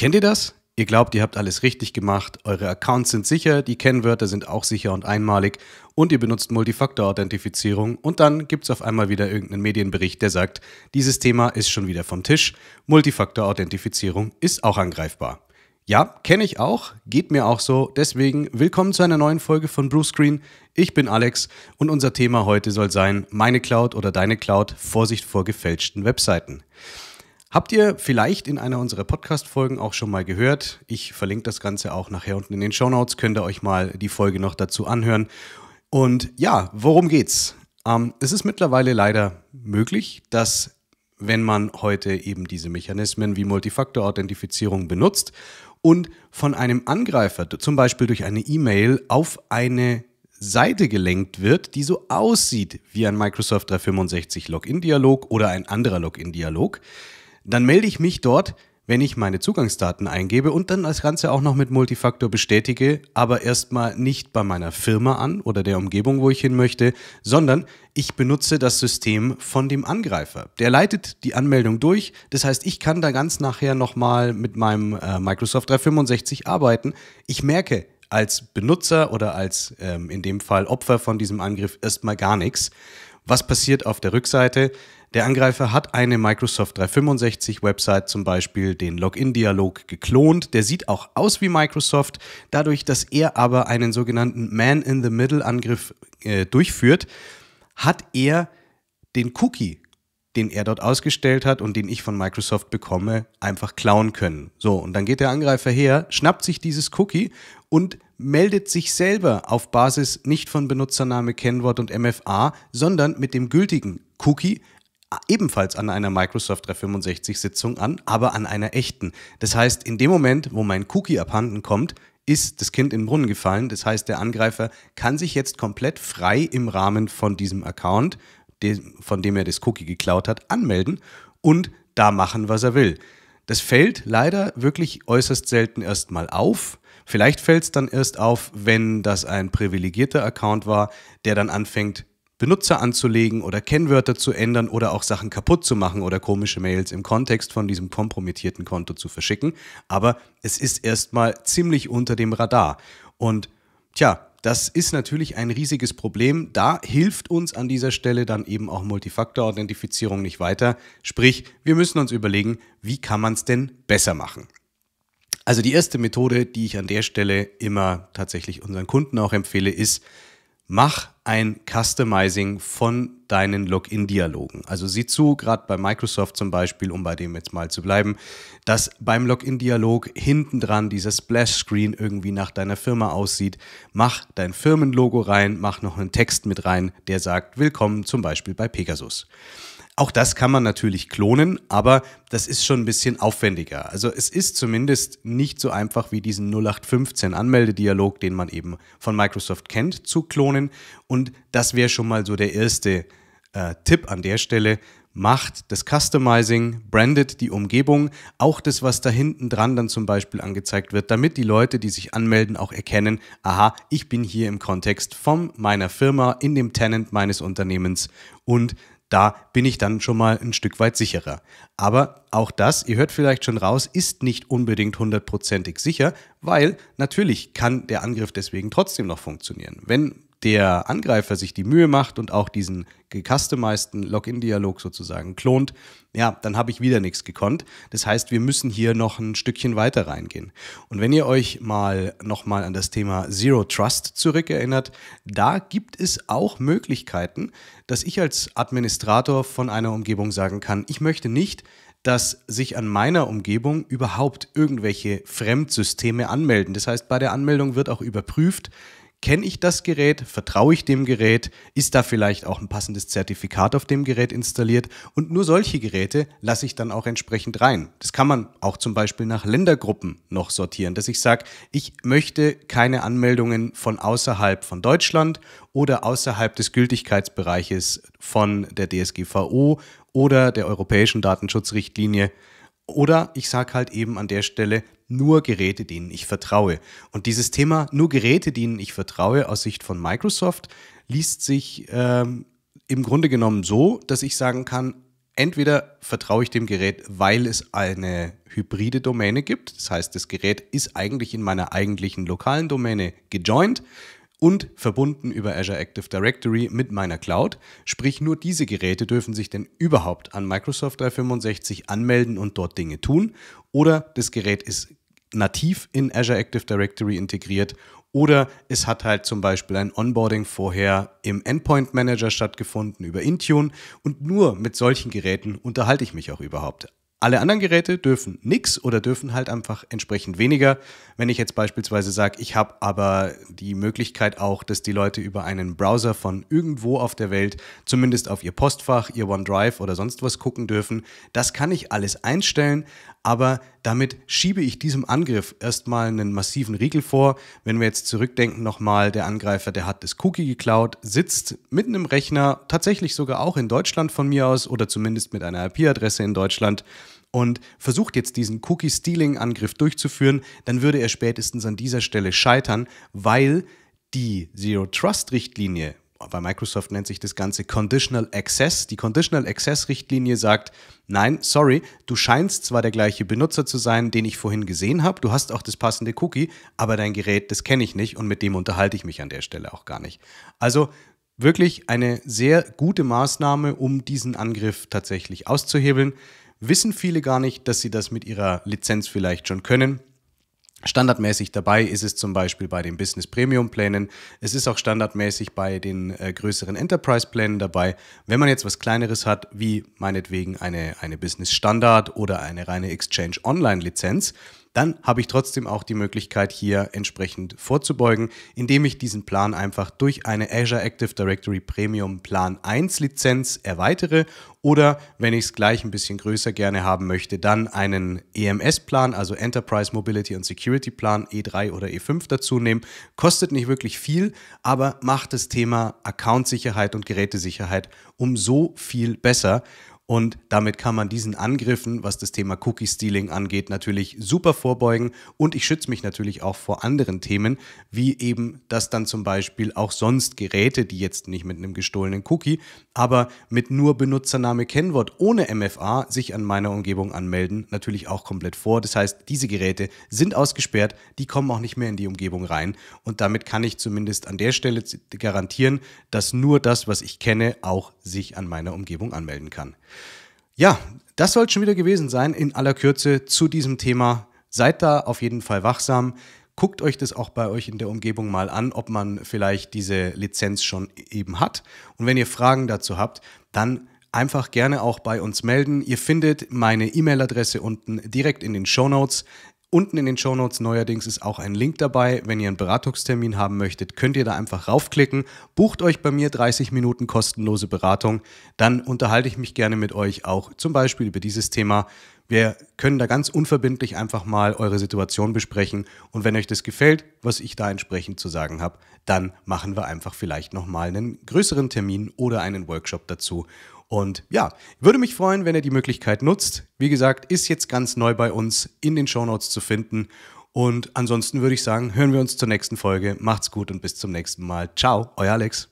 Kennt ihr das? Ihr glaubt, ihr habt alles richtig gemacht, eure Accounts sind sicher, die Kennwörter sind auch sicher und einmalig und ihr benutzt Multifaktor-Authentifizierung und dann gibt es auf einmal wieder irgendeinen Medienbericht, der sagt, dieses Thema ist schon wieder vom Tisch, Multifaktor-Authentifizierung ist auch angreifbar. Ja, kenne ich auch, geht mir auch so, deswegen willkommen zu einer neuen Folge von Blue Screen. Ich bin Alex und unser Thema heute soll sein, meine Cloud oder deine Cloud, Vorsicht vor gefälschten Webseiten. Habt ihr vielleicht in einer unserer Podcast-Folgen auch schon mal gehört? Ich verlinke das Ganze auch nachher unten in den Show Notes. Könnt ihr euch mal die Folge noch dazu anhören. Und ja, worum geht's? Ähm, es ist mittlerweile leider möglich, dass wenn man heute eben diese Mechanismen wie Multifaktor-Authentifizierung benutzt und von einem Angreifer, zum Beispiel durch eine E-Mail, auf eine Seite gelenkt wird, die so aussieht wie ein Microsoft 365 Login-Dialog oder ein anderer Login-Dialog, dann melde ich mich dort, wenn ich meine Zugangsdaten eingebe und dann das Ganze auch noch mit Multifaktor bestätige, aber erstmal nicht bei meiner Firma an oder der Umgebung, wo ich hin möchte, sondern ich benutze das System von dem Angreifer. Der leitet die Anmeldung durch, das heißt, ich kann da ganz nachher nochmal mit meinem äh, Microsoft 365 arbeiten. Ich merke als Benutzer oder als ähm, in dem Fall Opfer von diesem Angriff erstmal gar nichts. Was passiert auf der Rückseite? Der Angreifer hat eine Microsoft 365 Website zum Beispiel den Login-Dialog geklont. Der sieht auch aus wie Microsoft. Dadurch, dass er aber einen sogenannten Man-in-the-Middle-Angriff äh, durchführt, hat er den Cookie, den er dort ausgestellt hat und den ich von Microsoft bekomme, einfach klauen können. So, und dann geht der Angreifer her, schnappt sich dieses Cookie und meldet sich selber auf Basis nicht von Benutzername, Kennwort und MFA, sondern mit dem gültigen Cookie ebenfalls an einer Microsoft 365-Sitzung an, aber an einer echten. Das heißt, in dem Moment, wo mein Cookie abhanden kommt, ist das Kind in den Brunnen gefallen. Das heißt, der Angreifer kann sich jetzt komplett frei im Rahmen von diesem Account, von dem er das Cookie geklaut hat, anmelden und da machen, was er will. Das fällt leider wirklich äußerst selten erstmal auf. Vielleicht fällt es dann erst auf, wenn das ein privilegierter Account war, der dann anfängt, Benutzer anzulegen oder Kennwörter zu ändern oder auch Sachen kaputt zu machen oder komische Mails im Kontext von diesem kompromittierten Konto zu verschicken. Aber es ist erstmal ziemlich unter dem Radar. Und tja, das ist natürlich ein riesiges Problem. Da hilft uns an dieser Stelle dann eben auch Multifaktor-Authentifizierung nicht weiter. Sprich, wir müssen uns überlegen, wie kann man es denn besser machen. Also die erste Methode, die ich an der Stelle immer tatsächlich unseren Kunden auch empfehle, ist, mach ein Customizing von deinen Login-Dialogen. Also sieh zu, gerade bei Microsoft zum Beispiel, um bei dem jetzt mal zu bleiben, dass beim Login-Dialog hinten dran dieser Splash-Screen irgendwie nach deiner Firma aussieht. Mach dein Firmenlogo rein, mach noch einen Text mit rein, der sagt, willkommen zum Beispiel bei Pegasus. Auch das kann man natürlich klonen, aber das ist schon ein bisschen aufwendiger. Also es ist zumindest nicht so einfach wie diesen 0815 Anmeldedialog, den man eben von Microsoft kennt, zu klonen. Und das wäre schon mal so der erste äh, Tipp an der Stelle. Macht das Customizing, brandet die Umgebung, auch das, was da hinten dran dann zum Beispiel angezeigt wird, damit die Leute, die sich anmelden, auch erkennen, aha, ich bin hier im Kontext von meiner Firma, in dem Tenant meines Unternehmens und da bin ich dann schon mal ein Stück weit sicherer. Aber auch das, ihr hört vielleicht schon raus, ist nicht unbedingt hundertprozentig sicher, weil natürlich kann der Angriff deswegen trotzdem noch funktionieren. Wenn der Angreifer sich die Mühe macht und auch diesen gecustomizeden Login-Dialog sozusagen klont, ja, dann habe ich wieder nichts gekonnt. Das heißt, wir müssen hier noch ein Stückchen weiter reingehen. Und wenn ihr euch mal nochmal an das Thema Zero Trust zurückerinnert, da gibt es auch Möglichkeiten, dass ich als Administrator von einer Umgebung sagen kann, ich möchte nicht, dass sich an meiner Umgebung überhaupt irgendwelche Fremdsysteme anmelden. Das heißt, bei der Anmeldung wird auch überprüft, Kenne ich das Gerät? Vertraue ich dem Gerät? Ist da vielleicht auch ein passendes Zertifikat auf dem Gerät installiert? Und nur solche Geräte lasse ich dann auch entsprechend rein. Das kann man auch zum Beispiel nach Ländergruppen noch sortieren, dass ich sage, ich möchte keine Anmeldungen von außerhalb von Deutschland oder außerhalb des Gültigkeitsbereiches von der DSGVO oder der Europäischen Datenschutzrichtlinie. Oder ich sage halt eben an der Stelle, nur Geräte, denen ich vertraue. Und dieses Thema nur Geräte, denen ich vertraue aus Sicht von Microsoft liest sich ähm, im Grunde genommen so, dass ich sagen kann, Entweder vertraue ich dem Gerät, weil es eine hybride Domäne gibt. Das heißt, das Gerät ist eigentlich in meiner eigentlichen lokalen Domäne gejoint und verbunden über Azure Active Directory mit meiner Cloud. Sprich, nur diese Geräte dürfen sich denn überhaupt an Microsoft 365 anmelden und dort Dinge tun. Oder das Gerät ist nativ in Azure Active Directory integriert oder es hat halt zum Beispiel ein Onboarding vorher im Endpoint Manager stattgefunden über Intune und nur mit solchen Geräten unterhalte ich mich auch überhaupt. Alle anderen Geräte dürfen nichts oder dürfen halt einfach entsprechend weniger. Wenn ich jetzt beispielsweise sage, ich habe aber die Möglichkeit auch, dass die Leute über einen Browser von irgendwo auf der Welt zumindest auf ihr Postfach, ihr OneDrive oder sonst was gucken dürfen, das kann ich alles einstellen, aber damit schiebe ich diesem Angriff erstmal einen massiven Riegel vor. Wenn wir jetzt zurückdenken nochmal, der Angreifer, der hat das Cookie geklaut, sitzt mit einem Rechner, tatsächlich sogar auch in Deutschland von mir aus oder zumindest mit einer IP-Adresse in Deutschland und versucht jetzt diesen Cookie-Stealing-Angriff durchzuführen, dann würde er spätestens an dieser Stelle scheitern, weil die Zero-Trust-Richtlinie bei Microsoft nennt sich das Ganze Conditional Access. Die Conditional Access Richtlinie sagt, nein, sorry, du scheinst zwar der gleiche Benutzer zu sein, den ich vorhin gesehen habe, du hast auch das passende Cookie, aber dein Gerät, das kenne ich nicht und mit dem unterhalte ich mich an der Stelle auch gar nicht. Also wirklich eine sehr gute Maßnahme, um diesen Angriff tatsächlich auszuhebeln. Wissen viele gar nicht, dass sie das mit ihrer Lizenz vielleicht schon können. Standardmäßig dabei ist es zum Beispiel bei den Business Premium Plänen. Es ist auch standardmäßig bei den äh, größeren Enterprise Plänen dabei. Wenn man jetzt was kleineres hat, wie meinetwegen eine, eine Business Standard oder eine reine Exchange Online Lizenz, dann habe ich trotzdem auch die Möglichkeit, hier entsprechend vorzubeugen, indem ich diesen Plan einfach durch eine Azure Active Directory Premium Plan 1 Lizenz erweitere oder wenn ich es gleich ein bisschen größer gerne haben möchte, dann einen EMS-Plan, also Enterprise Mobility und Security Plan E3 oder E5 dazu nehmen. Kostet nicht wirklich viel, aber macht das Thema Account-Sicherheit und Gerätesicherheit um so viel besser. Und damit kann man diesen Angriffen, was das Thema Cookie-Stealing angeht, natürlich super vorbeugen. Und ich schütze mich natürlich auch vor anderen Themen, wie eben, dass dann zum Beispiel auch sonst Geräte, die jetzt nicht mit einem gestohlenen Cookie, aber mit nur Benutzername, Kennwort ohne MFA sich an meiner Umgebung anmelden, natürlich auch komplett vor. Das heißt, diese Geräte sind ausgesperrt, die kommen auch nicht mehr in die Umgebung rein. Und damit kann ich zumindest an der Stelle garantieren, dass nur das, was ich kenne, auch sich an meiner Umgebung anmelden kann. Ja, das soll schon wieder gewesen sein in aller Kürze zu diesem Thema. Seid da auf jeden Fall wachsam. Guckt euch das auch bei euch in der Umgebung mal an, ob man vielleicht diese Lizenz schon eben hat. Und wenn ihr Fragen dazu habt, dann einfach gerne auch bei uns melden. Ihr findet meine E-Mail-Adresse unten direkt in den Show Notes. Unten in den Shownotes neuerdings ist auch ein Link dabei. Wenn ihr einen Beratungstermin haben möchtet, könnt ihr da einfach raufklicken. Bucht euch bei mir 30 Minuten kostenlose Beratung. Dann unterhalte ich mich gerne mit euch auch zum Beispiel über dieses Thema. Wir können da ganz unverbindlich einfach mal eure Situation besprechen. Und wenn euch das gefällt, was ich da entsprechend zu sagen habe, dann machen wir einfach vielleicht nochmal einen größeren Termin oder einen Workshop dazu. Und ja, würde mich freuen, wenn ihr die Möglichkeit nutzt. Wie gesagt, ist jetzt ganz neu bei uns in den Shownotes zu finden. Und ansonsten würde ich sagen, hören wir uns zur nächsten Folge. Macht's gut und bis zum nächsten Mal. Ciao, euer Alex.